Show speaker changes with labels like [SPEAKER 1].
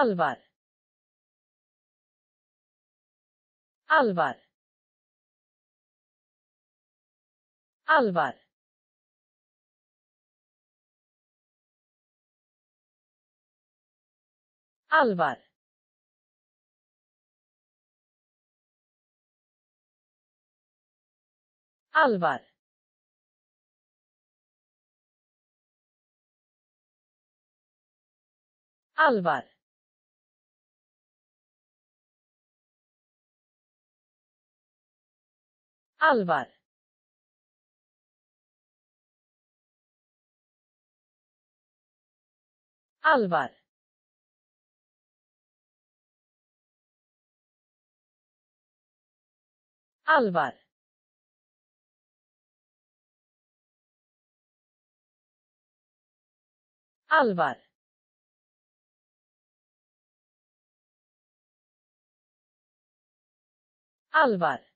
[SPEAKER 1] Alvar. Alvar. Alvar. Alvar. Alvar. Alvar. Alvar. Alvar. Alvar. Alvar. Alvar.